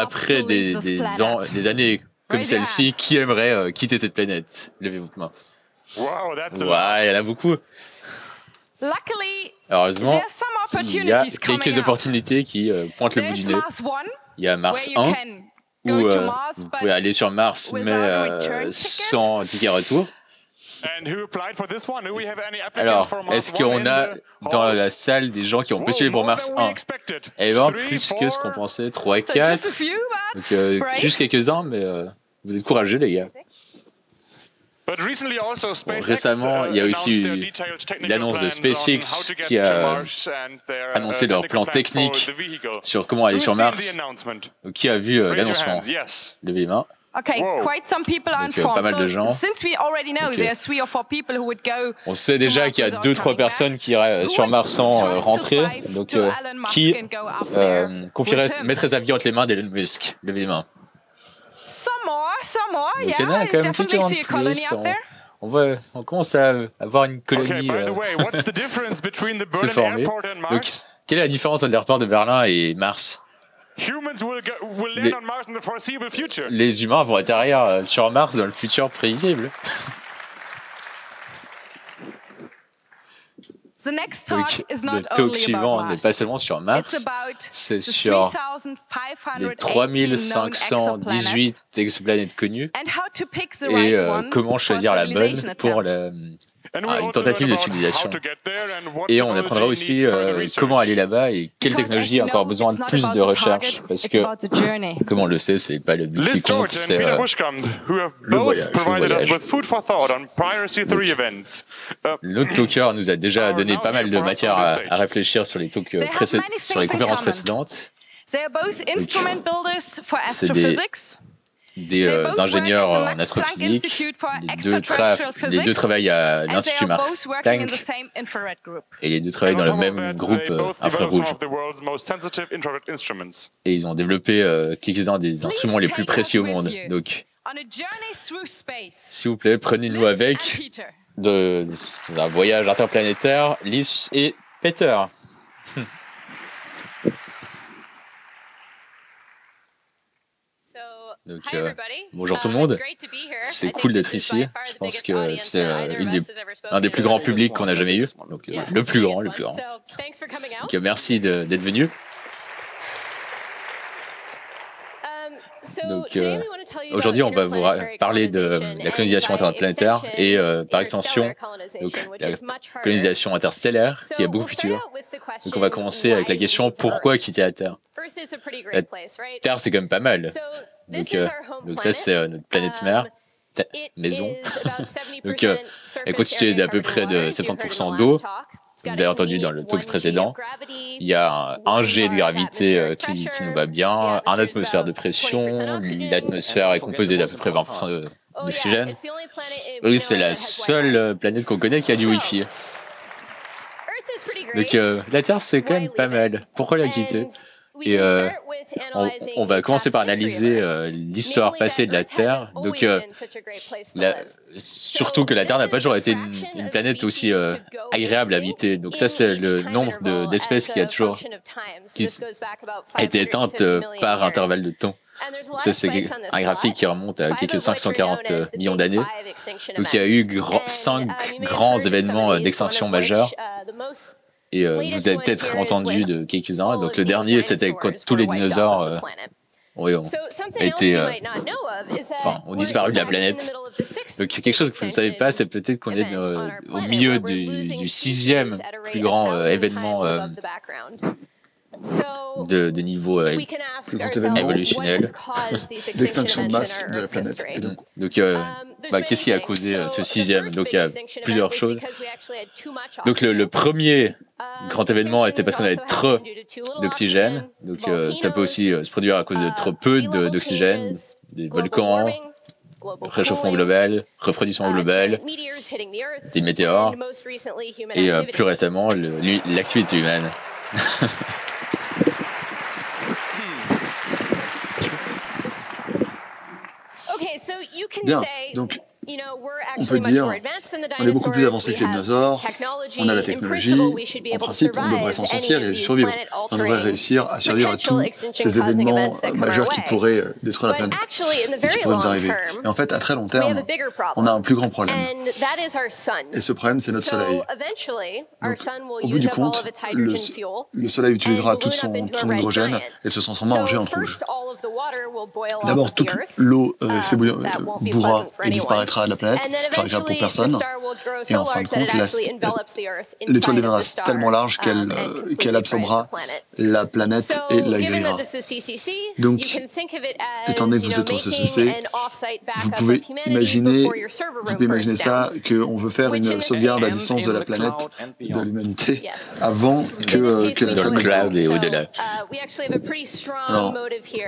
après des, des, ans, des années comme celle-ci, qui aimerait euh, quitter cette planète? Levez votre main. Wow, that's a Ouais, il y en a beaucoup. Luckily, Heureusement, il y a quelques opportunités qui euh, pointent le bout du nez. Il y a Mars you 1, can où go to euh, Mars, vous but pouvez aller sur Mars, mais without a euh, return ticket. sans ticket retour. Alors, est-ce one qu'on a dans hall? la salle des gens qui ont postulé pour Mars than we 1 expected. Eh ben, Three, plus que ce qu'on pensait, 3 et so 4. just a few, Donc, but euh, juste quelques-uns, mais euh, vous êtes courageux, les gars. But recently also SpaceX, récemment, uh, il y a aussi eu l'annonce de SpaceX on how to get qui a to Mars and their, uh, annoncé leur plan technique sur comment aller sur Mars. Qui a vu euh, l'annoncement? Levez les mains. Okay, Whoa. quite some people are Donc, euh, informed. pas mal de So gens. since we already know Ok. there's three or four people who would go On sait déjà qu'il y a deux trois personnes qui iraient euh, sur Mars sans euh, rentrer. Donc, euh, qui euh, confierait, mettrait sa vie entre les mains d'Elon Musk Levez les mains. Some more, some more. Donc, yeah, il y en a quand même quelques-uns see a de colony out On, there. on voit, on commence à avoir une colonie by euh, the way, what's the difference between the se Berlin former. airport and Donc, Mars? quelle est la différence entre l'aéroport de Berlin et Mars? Les- on Mars in the foreseeable future. Les humains vont atterrir euh, sur Mars dans le futur prévisible. The next Donc, talk is le not talk only suivant about n'est pas seulement sur Mars, about c'est the sur 3,518 les known 3518 exoplanets exoplanètes connues et euh, comment choisir la bonne pour attempt. Ah, une also tentative de civilisation. how to get there and what Et on apprendra aussi euh, research. comment aller là-bas et quelle technologie a encore besoin de plus de recherche. Parce que, comme on le sait, c'est pas le but qui compte, c'est euh, voyage, le voyage. with food for thought on prior C3 events. Uh, L'autre talker nous a déjà Are donné pas mal de matière à, réfléchir sur les talks sur les conférences précédentes. They are both instrument builders for C'est des- astrophysics. Des euh, both ingénieurs en astrophysique. Les deux, extraterrestrial tra- les deux physics, travaillent à l'Institut Mars both working in the Planck same infrared group. et les deux travaillent dans le même groupe euh, infrarouge. of the world's most sensitive infrared instruments. Et ils ont développé euh, quelques-uns des instruments les plus précieux au monde. Donc, s'il vous plaît, prenez-nous avec Peter. de, dans un voyage interplanétaire, Liz et Peter. Donc, euh, bonjour tout le monde. C'est cool d'être ici. Je pense que c'est euh, un des plus grands publics qu'on a jamais eu. Donc, euh, le plus grand, le plus grand. Donc, merci d'être venu. Donc, euh, aujourd'hui, on va vous parler de la colonisation interplanétaire et, euh, par extension, donc, la colonisation interstellaire, qui est beaucoup plus dure. Donc, on va commencer avec la question pourquoi quitter la Terre? La Terre, c'est quand même pas mal. Donc, euh, donc ça, c'est euh, notre planète mère, ta- maison. Donc, euh, elle est constituée d'à peu près de 70% d'eau. Comme vous avez entendu dans le talk précédent, il y a un, un jet de gravité euh, qui, qui nous va bien, un atmosphère de pression, l'atmosphère est composée d'à peu près 20% de- d'oxygène. Oui, c'est la seule euh, planète qu'on connaît qui a du Wi-Fi. Donc euh, la Terre, c'est quand même pas mal. Pourquoi la quitter? Et euh, on, on va commencer par analyser euh, l'histoire passée de la Terre. Donc, euh, la- surtout que la Terre n'a pas toujours été une, une planète aussi euh, agréable à habiter. Donc ça, c'est le nombre de- d'espèces qui a toujours qui s- été éteinte euh, par intervalle de temps. Donc ça, c'est un graphique qui remonte à quelques 540 millions d'années. Donc il y a eu cinq grands événements euh, d'extinction majeure. Et euh, vous avez peut-être entendu de quelques-uns. Donc le dernier, c'était quand tous les dinosaures euh, oui, ont, été, euh, enfin, ont disparu de la planète. Donc quelque chose que vous ne savez pas, c'est peut-être qu'on est euh, au milieu du, du sixième plus grand euh, événement euh, de, de niveau euh, plus grand événement évolutionnel d'extinction de masse de la planète. Et donc, Donc, euh, bah, qu'est-ce qui a causé euh, ce sixième? Donc, il y a plusieurs choses. Donc, le, le premier grand événement était parce qu'on avait trop d'oxygène. Donc, euh, ça peut aussi euh, se produire à cause de trop peu de- d'oxygène, des volcans, réchauffement global, refroidissement global, des météores, et euh, plus récemment, l'activité humaine. bien. Donc, on peut dire, on est beaucoup plus avancé que les dinosaures, on a la technologie, en principe, on devrait s'en sortir et survivre. On devrait réussir à survivre à tous ces événements majeurs qui pourraient euh, détruire la planète, qui pourraient nous arriver. Et en fait, à très long terme, on a un plus grand problème. Et ce problème, c'est notre Soleil. Donc, au bout du compte, le, le Soleil utilisera tout son, son hydrogène et se transformera en géant rouge. D'abord, toute l'eau euh, s'ébouillera et disparaîtra de la planète, ce sera agréable pour personne. Et en fin de compte, l'étoile deviendra tellement large qu'elle uh, qu'elle absorbera la planète et la grillera. Donc, étant donné que vous êtes en CCC, vous pouvez imaginer, vous pouvez imaginer ça, qu'on veut faire une sauvegarde à distance de la planète, de l'humanité, avant que, que la Dans le cloud et au-delà. Alors,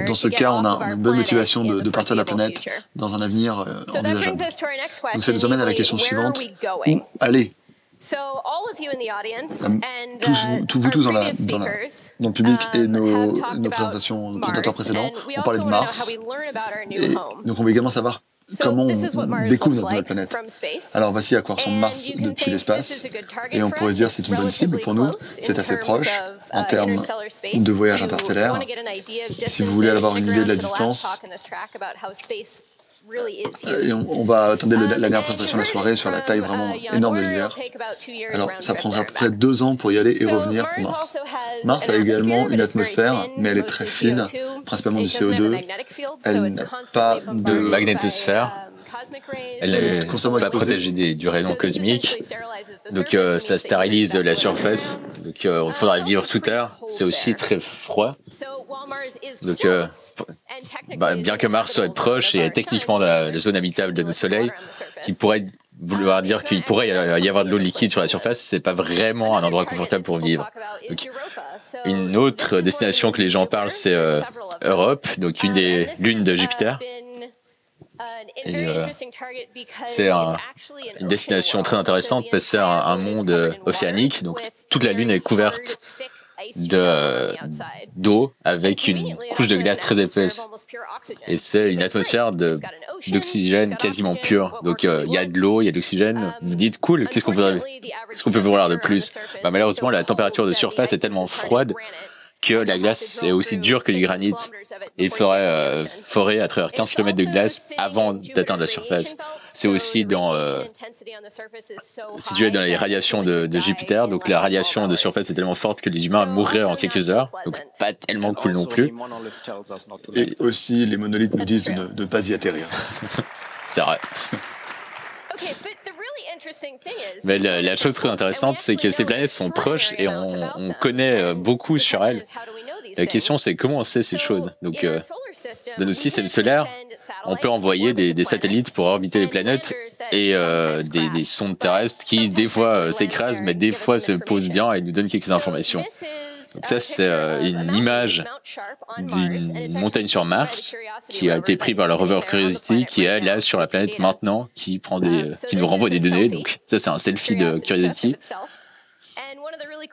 dans ce cas, on a une bonne motivation de, de partir de la planète dans un avenir euh, envisageable. Donc ça nous amène à la question suivante. Où aller? Tous vous, tous, vous tous dans, la, dans, la, dans le public et nos, nos présentations, présentateurs précédents. ont parlé de Mars. Et donc on veut également savoir comment on découvre notre nouvelle planète. Alors voici à quoi ressemble Mars depuis l'espace, et on pourrait se dire c'est une bonne cible pour nous, c'est assez proche en termes de voyage interstellaire. Si vous voulez avoir une idée de la distance, et on, va attendre la dernière présentation de la soirée sur la taille vraiment énorme de l'univers. Alors, ça prendra à peu près deux ans pour y aller et revenir pour Mars. Mars a également une atmosphère, mais elle est très fine, principalement du CO2. Elle n'a pas de magnétosphère. Elle n'est pas protégée des, du rayon cosmique. Donc euh, ça stérilise la surface. Donc euh, il faudra vivre sous terre. C'est aussi très froid. Donc euh, bah, bien que Mars soit proche et techniquement la, la zone habitable de notre Soleil, qui pourrait vouloir dire qu'il pourrait y avoir de l'eau liquide sur la surface, c'est pas vraiment un endroit confortable pour vivre. Donc, une autre destination que les gens parlent, c'est euh, Europe, donc une des lunes de Jupiter. Et euh, c'est un, une destination très intéressante parce que c'est un, un, monde euh, océanique, donc toute la Lune est couverte de d'eau avec une couche de glace très épaisse. Et c'est une atmosphère d'oxygène quasiment pur. Donc euh, il y a de l'eau, il y a de l'oxygène. Vous dites cool, qu'est-ce qu'on peut, qu'est-ce qu'on peut voir de plus? bah, Malheureusement, la température de surface est tellement froide que la glace est aussi dure que du granit. Et il faudrait euh, forer à travers 15 km de glace avant d'atteindre la surface. C'est aussi dans, euh, situé dans les radiations de, de, Jupiter. Donc la radiation de surface est tellement forte que les humains mourraient en quelques heures. Donc pas tellement cool non plus. Et aussi, les monolithes nous disent de ne, de pas y atterrir. C'est vrai. Mais la, la, chose très intéressante, c'est que ces planètes sont proches et on, on connaît euh, beaucoup sur elles. La question, c'est comment on sait ces choses? Donc, euh, dans notre système solaire, on peut envoyer des, des satellites pour orbiter les planètes et euh, des, des, sondes terrestres qui, des fois, euh, s'écrasent, mais des fois se posent bien et nous donnent quelques informations. Donc ça, c'est euh, une image d'une montagne sur Mars qui a été prise par le rover Curiosity, qui est là sur la planète maintenant, qui prend des, qui nous renvoie des données. Donc ça, c'est un selfie de Curiosity.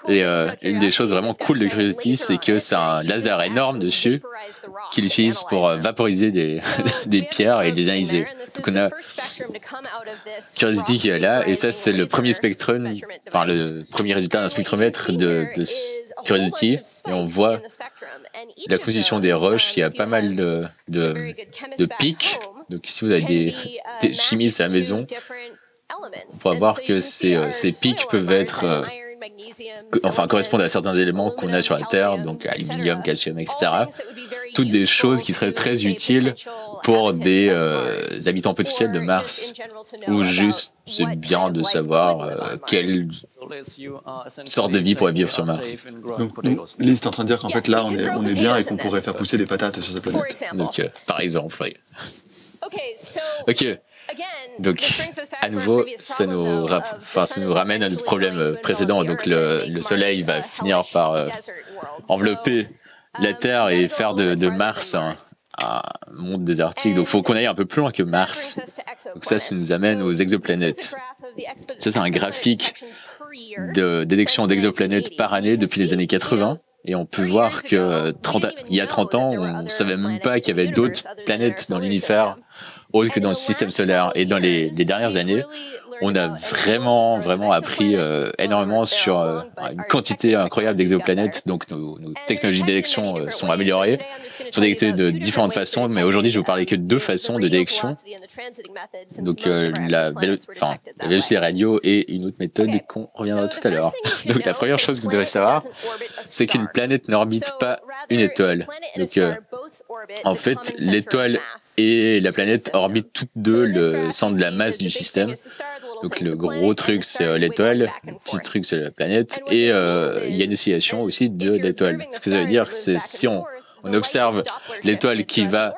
Et euh, une des choses vraiment cool de Curiosity, c'est que c'est un laser énorme dessus qu'il utilise pour euh, vaporiser des, des pierres et les analyser. Donc on a Curiosity qui est là, et ça c'est le premier spectrum, enfin le premier résultat d'un spectromètre de, de Curiosity, et on voit la composition des roches, il y a pas mal de, de, pics. Donc si vous avez des, chimistes à la maison, on pourra voir que ces, euh, ces pics peuvent être enfin correspondent à certains éléments qu'on a sur la Terre, donc aluminium, calcium, etc. Toutes des choses qui seraient très utiles pour des euh, habitants potentiels de Mars, ou juste c'est bien de savoir euh, quelle sorte de vie pourrait vivre sur Mars. Donc, donc Lise est en train de dire qu'en fait là on est, on est bien et qu'on pourrait faire pousser des patates sur cette planète. Donc euh, par exemple, oui. Ok. Donc, à nouveau, ça nous, enfin, ça nous ramène à notre problème précédent. Donc, le, le Soleil va finir par euh, envelopper la Terre et faire de, de Mars un, un, monde désertique. Donc, il faut qu'on aille un peu plus loin que Mars. Donc, ça, ça nous amène aux exoplanètes. Ça, c'est un graphique de détection d'exoplanètes par année depuis les années 80. Et on peut voir que 30, il y a 30 ans, on ne savait même pas qu'il y avait d'autres planètes dans l'univers autre que dans le système solaire. Et dans les, les dernières années, on a vraiment, vraiment appris euh, énormément sur euh, une quantité incroyable d'exoplanètes. Donc nos, nos technologies d'élection euh, sont améliorées, sont détectées de différentes façons. Mais aujourd'hui, je vais vous parler que de deux façons de détection. Donc euh, la, enfin, la vélocité radio et une autre méthode qu'on reviendra tout à l'heure. Donc la première chose que vous devez savoir, c'est qu'une planète n'orbite pas une étoile. Donc euh, en fait, l'étoile et la planète orbitent toutes deux le centre de la masse du système. Donc le gros truc c'est euh, l'étoile, le petit truc c'est la planète, et euh, il y a une oscillation aussi de l'étoile. Ce que ça veut dire, c'est si on, on observe l'étoile qui va,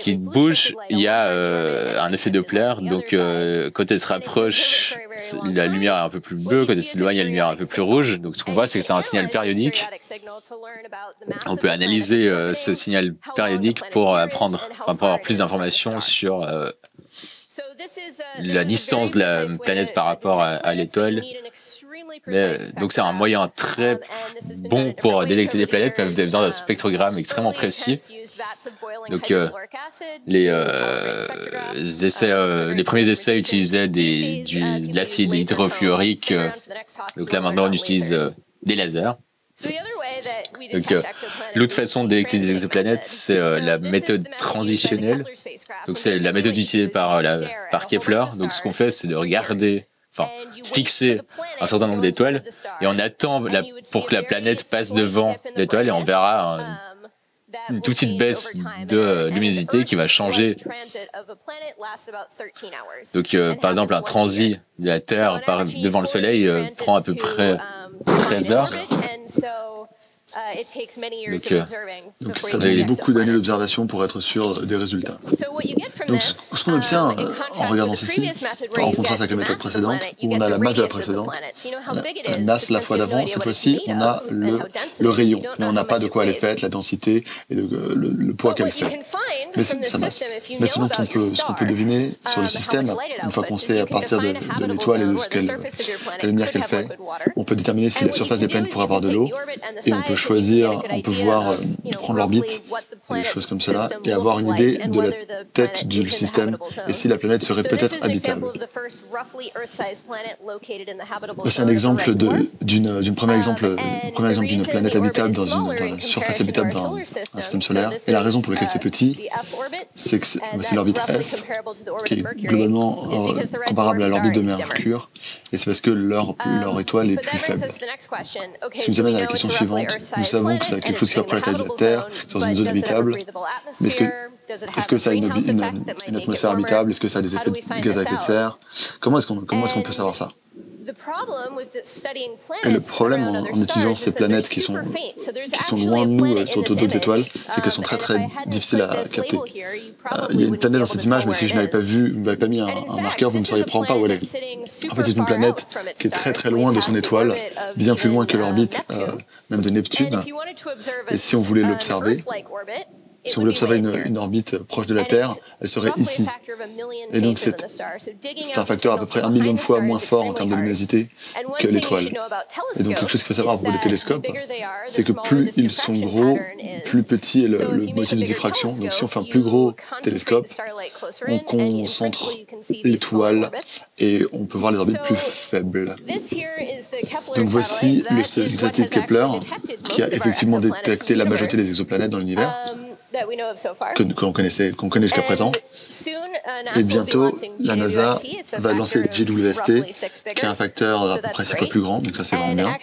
qui bouge, il y a euh, un effet Doppler. Donc euh, quand elle se rapproche, la lumière est un peu plus bleue, quand elle s'éloigne, la lumière un peu plus rouge. Donc ce qu'on voit, c'est que c'est un signal périodique. On peut analyser euh, ce signal périodique pour apprendre, enfin pour avoir plus d'informations sur euh, la distance de la planète par rapport à, à l'étoile. Euh, donc c'est un moyen très bon pour détecter des planètes, mais vous avez besoin d'un spectrogramme extrêmement précis. Donc euh, les, euh, essais, euh, les premiers essais utilisaient des, du, de l'acide hydrofluorique. donc là maintenant on utilise des lasers. Donc, euh, L'autre façon de détecter des exoplanètes, c'est euh, la méthode transitionnelle. Donc c'est la méthode utilisée par, la, par Kepler. Donc ce qu'on fait, c'est de regarder, enfin fixer un certain nombre d'étoiles et on attend la- pour que la planète passe devant l'étoile et on verra un- une toute petite baisse de luminosité qui va changer. Donc euh, par exemple un transit de la Terre par, devant le Soleil prend à peu près 13 heures. Donc, euh, Donc ça demande beaucoup d'années d'observation pour être sûr des résultats. Donc, ce qu'on obtient euh, en regardant ceci, en contraste avec la méthode précédente, où on a la masse de la précédente, la, la masse la fois d'avant, cette fois-ci, on a le, le rayon, mais on n'a pas de quoi elle est faite, la densité et le poids qu'elle fait. Mais c'est sa masse. Mais sinon, on peut, ce qu'on peut deviner sur le système, une fois qu'on sait à partir de, de l'étoile et de ce qu'elle, la lumière qu'elle fait, on peut déterminer si la surface des planètes pourrait avoir de l'eau, et on peut choisir, on peut voir, euh, prendre l'orbite, des choses comme cela, et avoir une idée de la tête du système, et si la planète serait peut-être habitable. Voici un exemple de- d'une premier exemple, euh, premier exemple d'une planète habitable dans une, dans la surface habitable d'un un système solaire. Et la raison pour laquelle c'est petit, C'est l'orbite F, qui est globalement euh, comparable à l'orbite de Mercure, et c'est parce que leur, leur étoile est plus faible. Ce qui nous amène à la question suivante. Nous savons que c'est quelque chose qui va près la taille de la Terre, c'est dans une zone habitable, mais est-ce que, est-ce que ça a une, une- une atmosphère habitable? Est-ce que ça a des effets de gaz à effet de serre? Comment est-ce qu'on comment est-ce qu'on peut savoir ça? Le problème en, en utilisant ces planètes qui sont, qui sont loin de nous, sur d'autres étoiles, c'est qu'elles sont très très difficiles à capter. Euh, Il y a une planète dans cette image, mais si je n'avais pas vu, vous n'avez pas mis un, un marqueur, vous ne sauriez probablement pas où elle est. En fait, c'est une planète qui est très très loin de son étoile, bien plus loin que l'orbite euh, même de Neptune. Et si on voulait l'observer, Si on voulait observer une, une orbite proche de la Terre, elle serait ici. Et donc c'est un facteur à peu près un million de fois moins fort en termes de luminosité que l'étoile. Et donc quelque chose qu'il faut savoir propos des télescopes, c'est que plus ils sont gros, plus petit est le, le motif de diffraction. Donc si on fait un plus gros télescope, On concentre l'étoile et on peut voir les orbites plus faibles. Donc voici le satellite Kepler qui a effectivement détecté la majorité des exoplanètes dans l'univers que l'on connaissait, qu'on connaît jusqu'à présent. Et bientôt, la NASA va lancer le JWST, qui est un facteur à peu près six fois plus grand, donc ça c'est vraiment bien.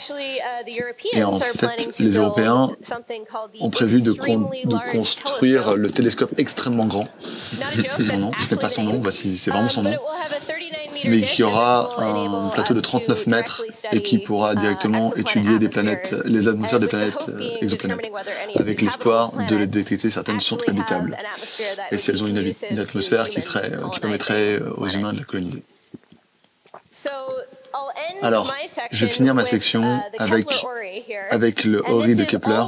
Et en fait, les Européens Ont prévu de, con- de construire le télescope extrêmement grand. C'est son nom, ce n'est pas son nom, voici, c'est vraiment son nom. Mais qui aura un plateau de 39 mètres et qui pourra directement étudier des planètes, les atmosphères des planètes exoplanètes, avec l'espoir de les détecter certaines sont habitables. Et si elles ont une, atmosphère qui, serait, euh, qui permettrait euh, aux humains de la coloniser. Alors, je vais finir ma section avec, Avec le Ori de Kepler,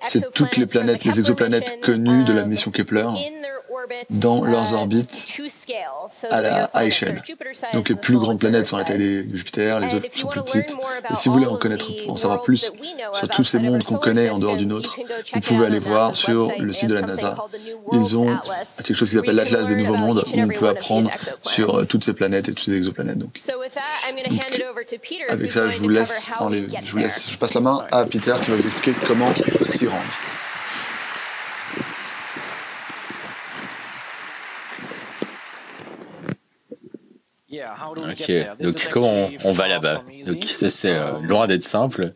c'est toutes les planètes, les exoplanètes connues de la mission Kepler dans leurs orbites à, la, à échelle. Donc les plus grandes planètes sont à la taille de Jupiter, les autres sont plus petites. Et si vous voulez en connaître, en savoir plus sur tous ces mondes qu'on connaît en dehors du nôtre, vous pouvez aller voir sur le site de la NASA. Ils ont quelque chose qui s'appelle l'Atlas des Nouveaux Mondes, où on peut apprendre sur euh, toutes ces planètes et toutes ces exoplanètes. Donc, avec ça, je vous laisse, les, je vous laisse, je passe la main à Peter qui va vous expliquer comment s'y rendre. Ok, donc comment on, va là-bas? Donc ça c'est euh, loin d'être simple.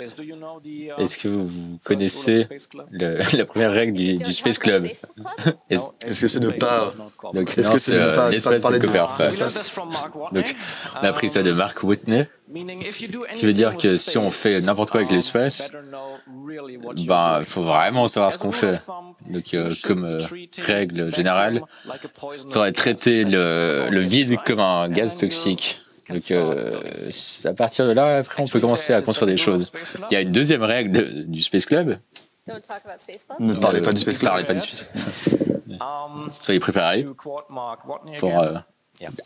Est-ce que vous connaissez le, la première règle du, du Space Club? Est-ce que c'est ne pas Donc non, c'est euh, l'espace de Copperpath. Donc on a appris ça de Mark Whitney, qui veut dire que si on fait n'importe quoi avec l'espace, ben il faut vraiment savoir ce qu'on fait. Donc, euh, comme euh, règle générale, il faudrait traiter le, le, vide comme un gaz toxique. Donc, euh, à partir de là, après, on peut commencer à construire des choses. Il y a une deuxième règle de, du Space Club. Ne parlez pas du Space Club. Ne parlez pas du Space Club. Soyez préparés pour euh,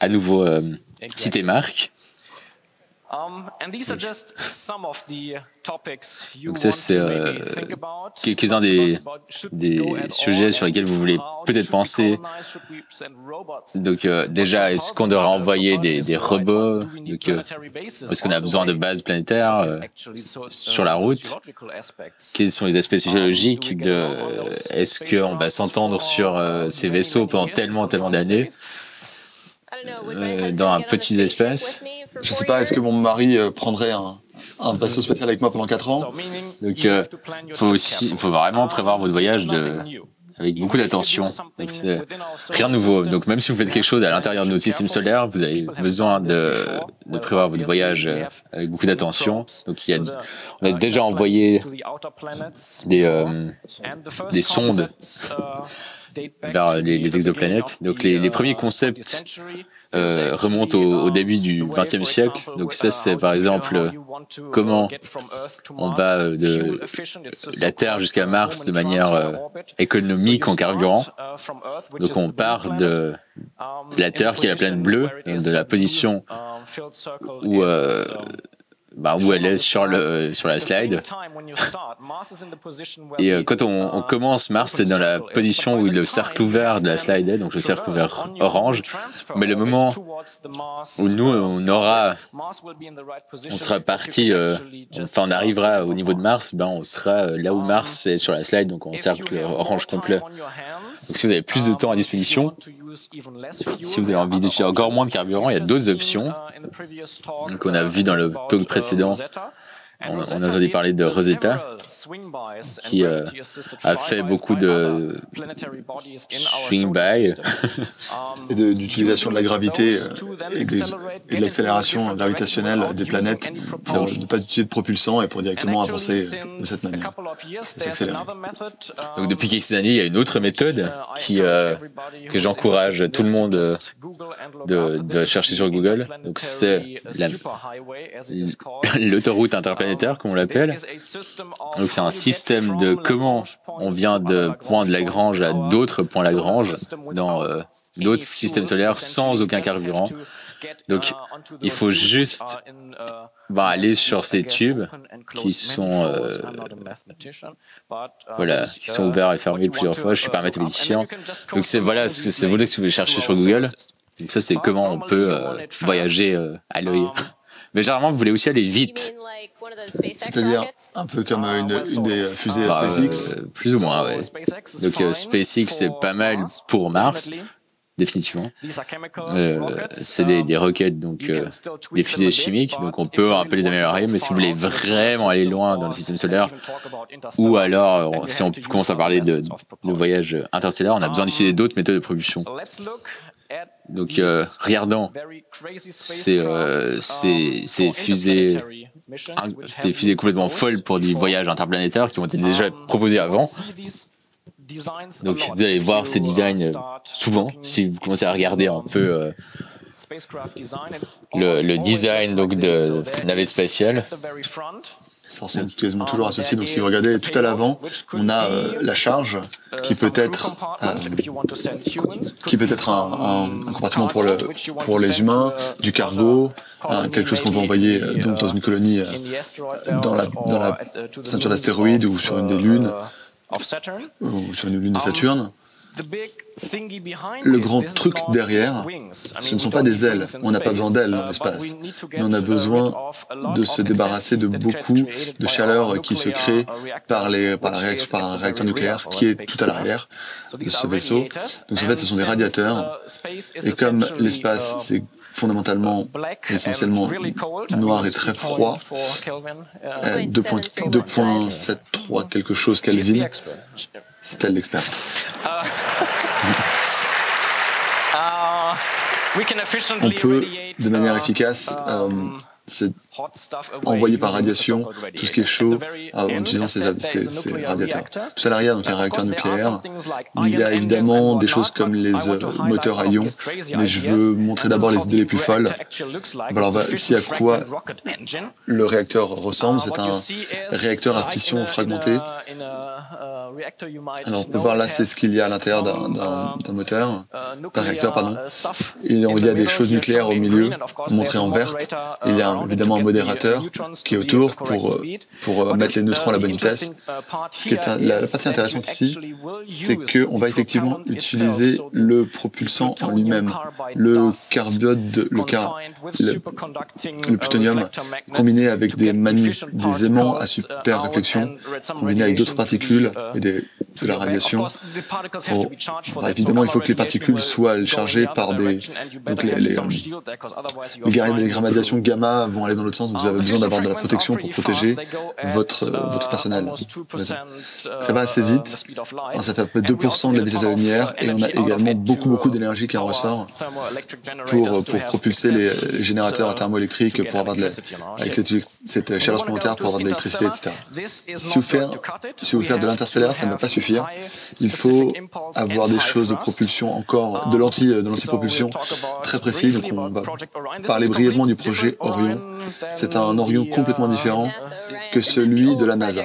à nouveau euh, citer Marc. Donc ça, c'est euh, quelques-uns des, des sujets sur lesquels vous voulez peut-être penser. Donc euh, déjà, est-ce qu'on devrait envoyer des, des robots? Donc, euh, Est-ce qu'on a besoin de bases planétaires euh, sur la route? Quels sont les aspects sociologiques de Est-ce qu'on va s'entendre sur ces vaisseaux pendant tellement, tellement d'années? Euh, dans un petit espace je sais pas, est-ce que mon mari euh, prendrait un, un vaisseau spatial avec moi pendant 4 ans? Donc, il euh, faut aussi, faut vraiment prévoir votre voyage de, avec beaucoup d'attention. C'est rien de nouveau. Donc, même si vous faites quelque chose à l'intérieur de notre système solaire, vous avez besoin de, de prévoir votre voyage avec beaucoup d'attention. Donc, il y a, on a déjà envoyé des, euh, des sondes vers les, les exoplanètes. Donc, les, les premiers concepts euh, remonte au, au, début du XXe siècle. Donc ça, c'est par exemple comment on va de la Terre jusqu'à Mars de manière euh, économique en carburant. Donc on part de la Terre qui est la planète bleue, de la position où euh, bah, où elle est sur, le, sur la slide. Et euh, quand on, on, commence, Mars est dans la position où le cercle ouvert de la slide est, donc le cercle ouvert orange. Mais le moment où nous, on aura, on sera parti, euh, enfin on arrivera au niveau de Mars, ben on sera euh, là où Mars est sur la slide, donc en cercle orange complet. Donc si vous avez plus de temps à disposition, si vous avez envie d'utiliser encore moins de carburant, il y a d'autres options. Donc on a vu dans le talk précédent précédents on, on, a entendu parler de Rosetta, qui euh, a fait beaucoup de swing by et d'utilisation de, de, la gravité euh, et, des, et de l'accélération gravitationnelle des planètes pour ne pas utiliser de propulsant et pour directement avancer de cette manière. s'accélérer. Donc depuis quelques années, il y a une autre méthode qui, euh, que j'encourage tout le monde euh, de, de, chercher sur Google. Donc c'est l'autoroute interplanétaire comme on l'appelle. Donc c'est un système de comment on vient de point de Lagrange à d'autres points Lagrange dans euh, d'autres systèmes solaires sans aucun carburant. Donc il faut juste bah, aller sur ces tubes qui sont euh, voilà qui sont ouverts et fermés plusieurs fois. Je suis pas un mathématicien, donc c'est voilà c'est vous que vous pouvez chercher sur Google. Donc ça c'est comment on peut euh, voyager à l'œil. Mais généralement, vous voulez aussi aller vite. C'est-à-dire un peu comme une, une des fusées bah, SpaceX euh, Plus ou moins, ouais. Donc euh, SpaceX, c'est pas mal pour Mars, définitivement. Euh, c'est des, des, roquettes, donc euh, des fusées chimiques, donc on peut un peu les améliorer, mais si vous voulez vraiment aller loin dans le système solaire, ou alors si on commence à parler de, de voyage interstellaire, on a besoin d'utiliser d'autres méthodes de propulsion. Donc, euh, regardant ces, euh, ces, ces, fusées, ces fusées complètement folles pour des voyages interplanétaires qui ont été déjà proposés avant. Donc, vous allez voir ces designs euh, souvent si vous commencez à regarder un peu euh, le, le, design donc de navette spatiale. Ça ressemble quasiment toujours associé. Donc si vous regardez tout à l'avant, on a euh, la charge qui peut être euh, qui peut être un, un, compartiment pour, le, pour les humains, du cargo, quelque chose qu'on va envoyer donc dans une colonie dans la, dans la ceinture d'astéroïdes ou sur une des lunes ou sur une lune de Saturne. Le grand truc derrière, ce ne sont pas des ailes. On n'a pas besoin d'ailes dans l'espace. Mais on a besoin de se débarrasser de beaucoup de chaleur qui se crée par, les, par, la réaction, par un réacteur nucléaire qui est tout à l'arrière de ce vaisseau. Donc en fait, ce sont des radiateurs. Et comme l'espace, c'est fondamentalement, essentiellement noir et très froid, 2.73 quelque chose Kelvin, c'est elle l'experte. On peut, de manière efficace, euh, envoyé par radiation tout ce qui est chaud en utilisant ces, radiateurs. Tout à l'arrière, donc un réacteur nucléaire. Il y a évidemment des choses comme les euh, moteurs à ions, mais je veux montrer d'abord les idées les plus folles. Alors ici à quoi le réacteur ressemble, c'est un réacteur à fission fragmentée. Alors on peut voir là, c'est ce qu'il y a à l'intérieur d'un moteur, d'un réacteur, pardon. Et il y a des choses nucléaires au milieu, montrées en verte. il y a évidemment un modérateur qui est autour pour, euh, pour euh, mettre les neutrons à la bonne vitesse. Ce qui est la, partie intéressante ici, c'est qu'on va effectivement utiliser le propulsant en lui-même, le carbide, le, car, le, plutonium, combiné avec des, des aimants à super réflexion, combiné avec d'autres particules et des, de la radiation. Bah, évidemment, il faut que les particules soient chargées par des... Donc les, les, les, radiations gamma vont aller dans l'autre sens, donc vous avez besoin d'avoir de la protection pour protéger votre, votre personnel. Ça va assez vite, ça fait à peu près 2% de la vitesse de la lumière, et on a également beaucoup, beaucoup d'énergie qui en ressort pour, pour propulser les, générateurs thermoélectriques, pour avoir de la, avec cette, cette chaleur supplémentaire, pour avoir de l'électricité, etc. Si vous faites, si vous faites de l'interstellaire, ça ne va pas suffire il faut avoir des choses de propulsion encore, de lentilles de l'antipropulsion très précis. Donc on va parler brièvement du projet Orion. C'est un Orion complètement différent que celui de la NASA.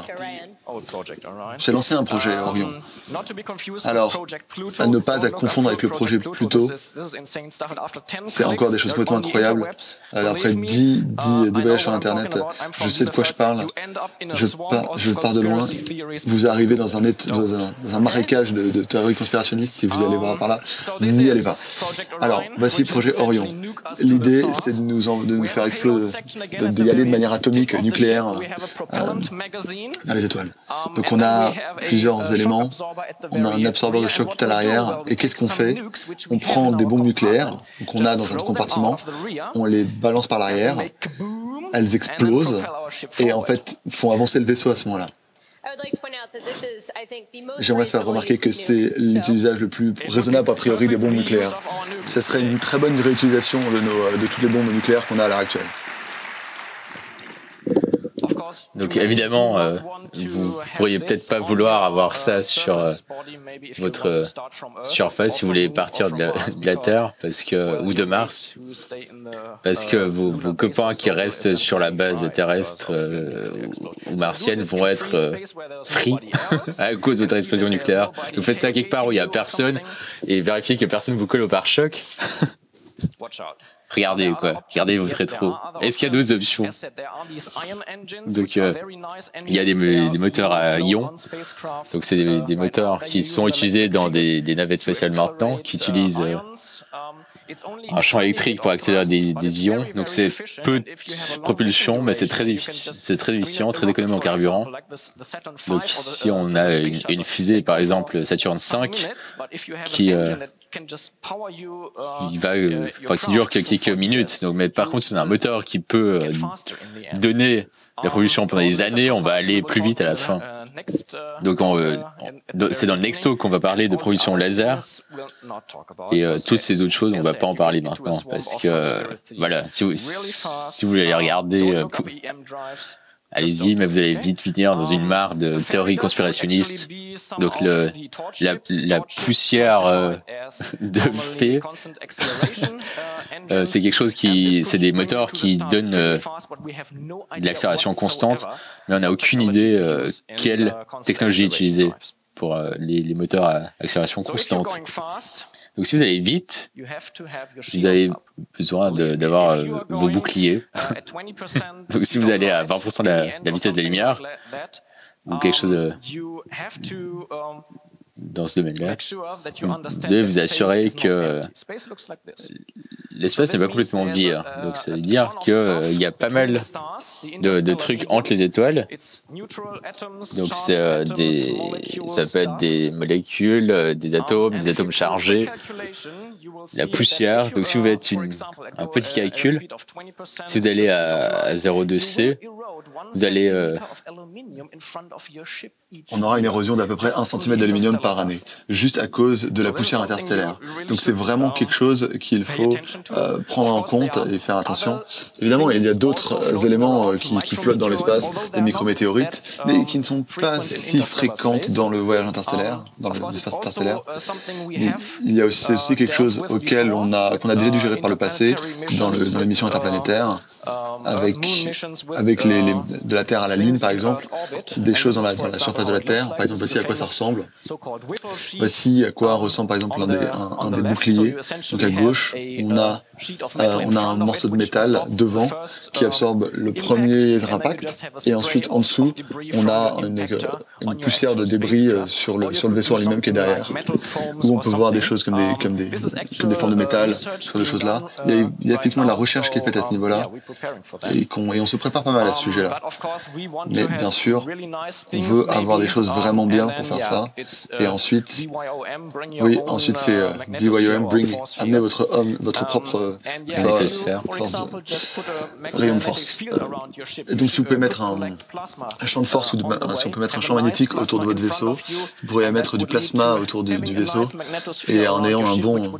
J'ai lancé un projet Orion. Alors, à ne pas à confondre avec le projet Pluto, c'est encore des choses complètement incroyables. Après 10, 10, voyages sur Internet, je sais de quoi je parle. Je pars, je pars de loin. Vous arrivez dans un, dans un, marécage de, de, théories conspirationnistes, si vous allez voir par là. N'y allez pas. Alors, voici le projet Orion. L'idée, c'est de nous, de nous faire exploser, d'y aller de manière atomique, nucléaire, euh, vers les étoiles. Donc on a plusieurs éléments. On a un absorbeur de choc tout à l'arrière. Et qu'est-ce qu'on fait On prend des bombes nucléaires qu'on a dans un compartiment, on les balance par l'arrière, elles explosent et en fait font avancer le vaisseau à ce moment-là. J'aimerais faire remarquer que c'est l'utilisation le plus raisonnable a priori des bombes nucléaires. Ce serait une très bonne réutilisation de, nos, de toutes les bombes nucléaires qu'on a à l'heure actuelle. Donc évidemment, euh, vous pourriez peut-être pas vouloir avoir ça sur euh, votre euh, surface si vous voulez partir de la, Terre parce que ou de Mars, parce que vos, vos copains qui restent sur la base terrestre ou martienne vont être free à cause de votre explosion nucléaire. Vous faites ça quelque part où il y a personne et vérifiez que personne vous colle au pare-choc. regardez quoi, regardez votre rétro. Est-ce qu'il y a d'autres options Donc euh, il y a des, des, moteurs à ions. Donc c'est des, moteurs qui sont utilisés dans des, des navettes spatiales maintenant, qui utilisent euh, un champ électrique pour accélérer des, des ions. Donc c'est peu de propulsion, mais c'est très, c'est très efficient, très économe en carburant. Donc si on a une, une fusée, par exemple Saturn 5, qui euh, il va, euh, enfin, qui dure quelques minutes. Donc, mais par contre, si on a un moteur qui peut euh, donner la propulsion pendant des années, on va aller plus vite à la fin. Donc, euh, c'est dans le Nexto qu'on va parler de propulsion laser. Et toutes ces autres choses, on va pas en parler maintenant parce que, voilà, si vous, si vous voulez regarder allez-y, mais vous allez vite finir dans une mare de théories conspirationnistes. Donc le, la, la poussière euh, de fait, euh, c'est quelque chose qui, c'est des moteurs qui donnent euh, de l'accélération constante, mais on n'a aucune idée euh, quelle technologie utiliser pour euh, les, les moteurs à accélération constante. Donc si vous allez vite, vous avez besoin de- d'avoir euh, vos boucliers. Donc si vous allez à 20% de la, de la vitesse de la lumière, ou quelque chose euh, dans ce domaine-là, vous devez vous assurer que l'espace n'est pas complètement vide. Donc ça veut dire qu'il y a pas mal de, de trucs entre les étoiles. Donc c'est euh, des, ça peut être des molécules, euh, des atomes, des atomes chargés, la poussière. Donc si vous faites une- un petit calcul, si vous allez à, à 0,2 C, vous allez euh, On aura une érosion d'à peu près 1 cm d'aluminium par année, juste à cause de la poussière interstellaire. Donc c'est vraiment quelque chose qu'il faut euh, prendre en compte et faire attention. Évidemment, il y a d'autres euh, éléments euh, qui, flottent dans l'espace, des micrométéorites, mais qui ne sont pas si fréquentes dans le voyage interstellaire, dans le- l'espace interstellaire. Mais il y a aussi, c'est aussi quelque chose auquel on a, qu'on a déjà dû gérer par le passé dans, le, dans les missions interplanétaires, avec, avec les, de la Terre à la Lune, par exemple, des choses dans la, surface de la Terre. Par exemple, voici à quoi ça ressemble. Voici à quoi ressemble, par exemple, un des, un, un des boucliers. Donc à gauche, on a, euh, on a un morceau de métal devant qui absorbe le premier impact, et ensuite en dessous, on a une, euh, une poussière de débris euh, sur le, sur le vaisseau en lui-même qui est derrière, où on peut voir des choses comme des, comme des, comme des formes de métal, sur des choses-là. Il y, a, il y a effectivement la recherche qui est faite à ce niveau-là, et, qu'on- et on se prépare pas mal à ce sujet-là. Mais bien sûr, on veut avoir des choses vraiment bien pour faire ça. Et ensuite, Oui, ensuite c'est euh, BYOM, bring, amenez votre homme, votre propre euh, Magnétosphère. force, rayon de force. Euh, Et donc si vous pouvez mettre un, un champ de force ou de, si on peut mettre un champ magnétique autour de votre vaisseau, vous pourriez mettre du plasma autour du, du vaisseau et en ayant un bon,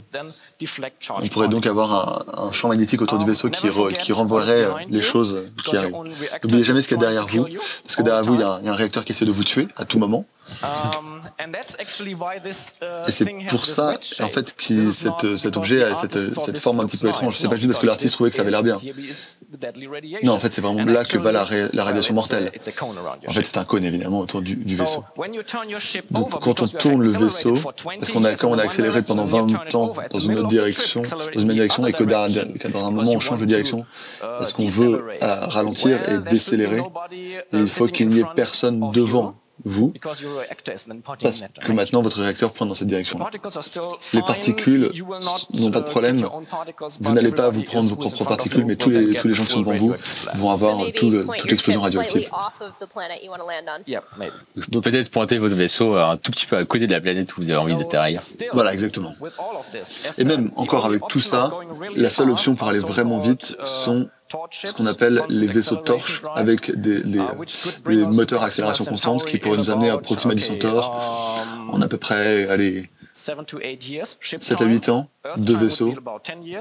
on pourrait donc avoir un, un champ magnétique autour du vaisseau qui, re- qui renvoierait les choses qui arrivent. N'oubliez jamais ce qu'il y a derrière vous, parce que derrière vous, il y, a un, il y a un réacteur qui essaie de vous tuer à tout moment. Et c'est pour ça, en fait, que cet objet a cette, cette forme un petit peu étrange. C'est pas juste parce que l'artiste trouvait que ça avait l'air bien. Non, en fait, c'est vraiment là que va la, ré- la radiation mortelle. En fait, c'est un cône, évidemment, autour du, du vaisseau. Donc, quand on tourne le vaisseau, parce qu'on a, quand on a accéléré pendant 20 ans dans une autre direction, dans une même direction, et que dans, un moment on change de direction, parce qu'on veut euh, ralentir et décélérer, et il faut qu'il n'y ait personne devant vous, parce que maintenant votre réacteur pointe dans cette direction-là. Les particules n'ont pas de problème. Vous n'allez pas vous prendre vos propres particules, mais tous les, tous les gens qui sont devant vous vont avoir tout le- toute l'explosion radioactive. donc peut-être pointer votre vaisseau un tout petit peu à côté de la planète où vous avez envie d'atterrir. Voilà, exactement. Et même encore avec tout ça, la seule option pour aller vraiment vite sont ce qu'on appelle les vaisseaux torches avec des, les, des moteurs à accélération constante qui pourraient nous amener à Proxima du Centaure en à peu près, allez, 7 à 8 ans, deux vaisseaux.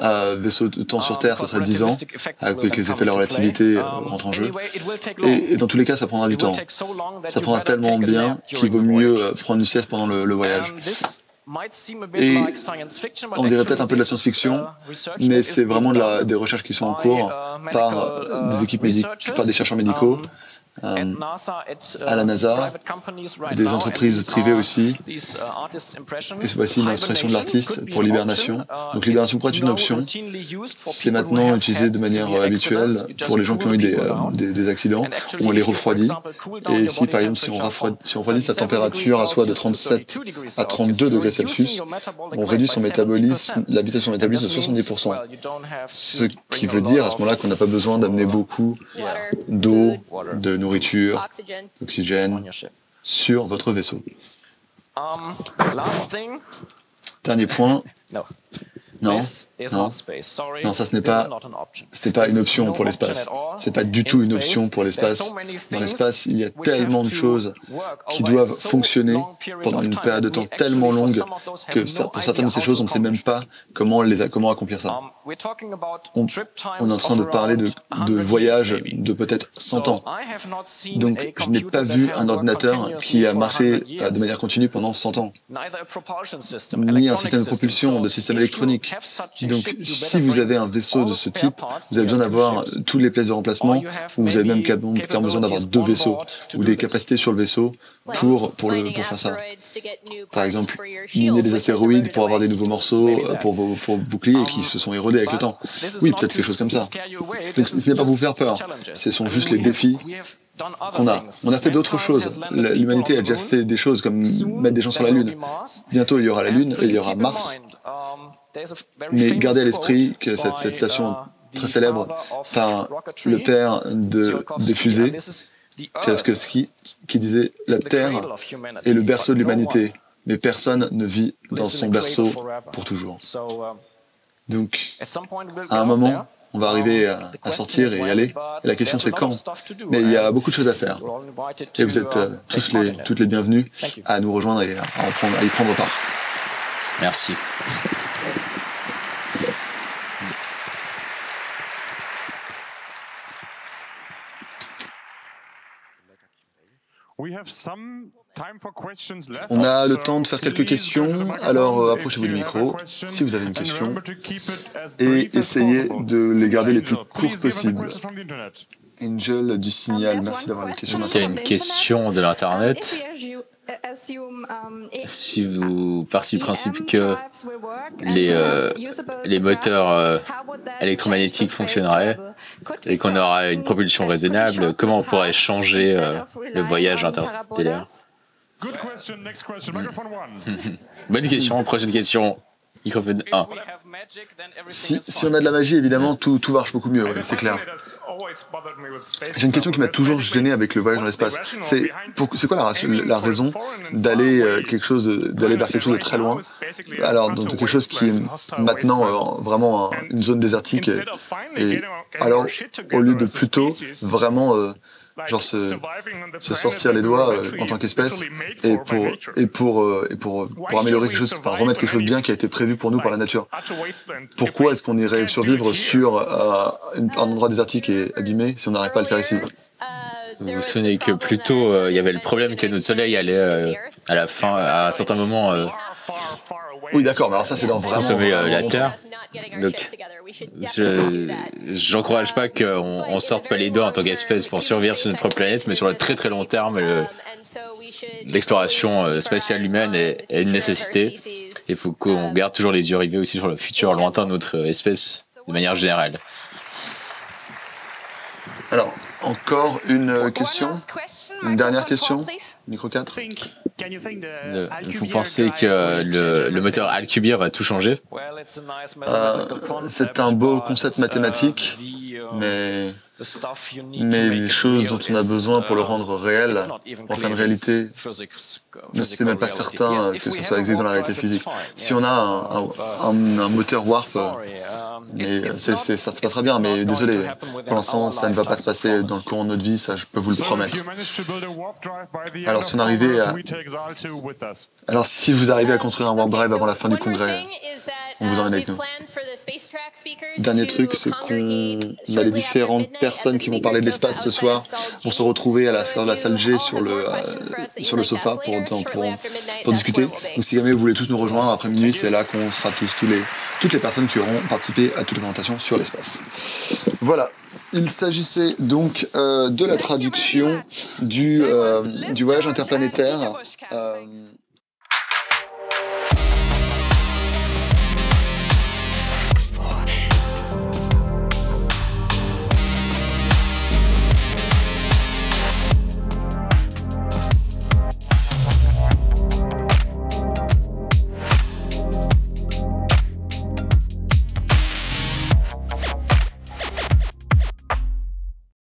À vaisseau de temps sur Terre, ça serait 10 ans, avec les effets de la relativité euh, rentrent en jeu. Et, et dans tous les cas, ça prendra du temps. Ça prendra tellement bien qu'il vaut mieux euh, prendre une sieste pendant le, le voyage. Et on dirait peut-être un peu de la science-fiction, mais c'est vraiment de la, des recherches qui sont en cours par euh, des équipes médicales, par des chercheurs médicaux, euh, à la NASA, des entreprises privées aussi. Et Et voici une illustration de l'artiste pour l'hibernation. Donc l'hibernation pourrait être une option. C'est maintenant utilisé de manière euh, habituelle pour les gens qui ont eu des, euh, des, des accidents, où on les refroidit. Et si par exemple si on, refroidit, si on refroidit sa température à soit de 37 à 32 degrés Celsius, on réduit son métabolisme, la vitesse de son métabolisme de 70%. Ce qui veut dire à ce moment-là qu'on n'a pas besoin d'amener beaucoup d'eau, de nourriture, d'oxygène sur votre vaisseau. Dernier point, Non, non, non, ça ce n'est pas, n'est pas une option pour l'espace. C'est pas du tout une option pour l'espace. Dans l'espace, il y a tellement de choses qui doivent fonctionner pendant une période de temps tellement longue que pour certaines de ces choses, on ne sait même pas comment les comment accomplir ça. On, on est en train de parler de, de voyages de peut-être 100 ans. Donc, je n'ai pas vu un ordinateur qui a marché de manière continue pendant 100 ans, ni un système de propulsion, de système électronique. Donc, si vous avez un vaisseau de ce type, vous avez besoin d'avoir toutes les pièces de remplacement, ou vous avez même besoin d'avoir deux vaisseaux, ou des capacités sur le vaisseau pour, pour, le, pour faire ça. Par exemple, miner des astéroïdes pour avoir des nouveaux morceaux pour vos, vos boucliers qui se sont érodés avec le temps. Oui, peut-être quelque chose comme ça. Donc ce n'est pas vous faire peur, ce sont juste les défis qu'on a. On a fait d'autres choses. L'humanité a déjà fait des choses comme mettre des gens sur la Lune. Bientôt il y aura la Lune et il y aura Mars. Mais gardez à l'esprit que cette, cette station très célèbre par le père de, des fusées, Tchaïkovski, qui disait La Terre est le berceau de l'humanité, mais personne ne vit dans son berceau pour toujours. Donc, à un moment, on va arriver à, sortir et y aller. Et la question, c'est quand Mais il y a beaucoup de choses à faire. Et vous êtes tous les, toutes les bienvenus à nous rejoindre et à, prendre, à y prendre part. Merci. On a le temps de faire quelques questions, alors euh, approchez-vous du micro si vous avez une question. et essayez de les garder les plus courts possibles. Angel du signal, merci d'avoir les questions. Il y a une question de l'Internet? Si vous partez du principe que les, euh, les moteurs euh, électromagnétiques fonctionneraient et qu'on aura une propulsion raisonnable, comment on pourrait changer euh, le voyage interstellaire Bonne question, prochaine question. 1. Si, si, on a de la magie, évidemment, tout, tout marche beaucoup mieux, c'est clair. J'ai une question qui m'a toujours gêné avec le voyage dans l'espace. C'est quoi la, raison d'aller euh, quelque chose, d'aller vers quelque chose de très loin? Alors, dans quelque chose qui est maintenant euh, vraiment une zone désertique. Et, alors, au lieu de plutôt vraiment euh, genre se, se, sortir les doigts euh, en tant qu'espèce et pour et pour euh, et pour pour améliorer quelque chose, enfin remettre quelque chose de bien qui a été prévu pour nous par la nature. Pourquoi est-ce qu'on irait survivre sur euh, un endroit désertique et abîmé si on n'arrive pas à le faire ici? Vous vous souvenez que plus tôt il y avait le problème que notre Soleil allait à la fin, à un certain moment. Oui, d'accord, mais alors ça c'est dans vraiment. Consommer la Terre. Donc, je n'encourage pas qu'on on sorte pas les doigts en tant qu'espèce pour survivre sur notre propre planète, mais sur le très très long terme, l'exploration spatiale humaine est, est, une nécessité. Il faut qu'on garde toujours les yeux rivés aussi sur le futur lointain de notre espèce, de manière générale. Alors, encore une question Une dernière question Micro 4 vous pensez que le, le moteur Alcubierre va tout changer? Euh, C'est un beau concept mathématique, mais, mais les choses dont on a besoin pour le rendre réel, pour faire une réalité, ne c'est même pas certain que ce soit exact dans la réalité physique. Si on a un, un, un moteur warp, mais c'est, c'est, ça se passera bien, mais désolé, pour l'instant, ça ne va pas se passer dans le courant de notre vie, ça je peux vous le promettre. Alors si on arrivait à... Alors si vous arrivez à construire un warp drive avant la fin du congrès, on vous emmène avec nous. Dernier truc, c'est qu'on a les différentes personnes qui vont parler de l'espace ce soir vont se retrouver à la, à la salle G sur le, euh, sur le sofa pour, pour, pour, discuter. Donc si jamais vous voulez tous nous rejoindre après minuit, c'est là qu'on sera tous, tous les, toutes les personnes qui auront participé à toute les présentations sur l'espace. Voilà. Il s'agissait donc euh, de la traduction du, euh, du voyage interplanétaire. Euh,